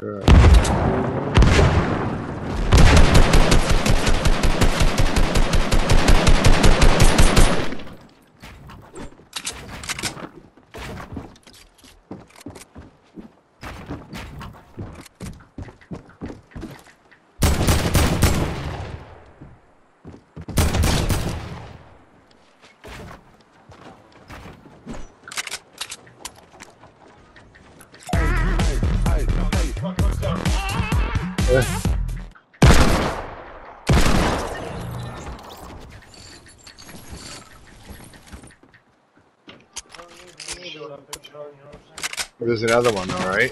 Yeah. There's another one, all right.